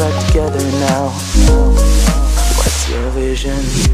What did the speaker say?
back together now. What's your vision?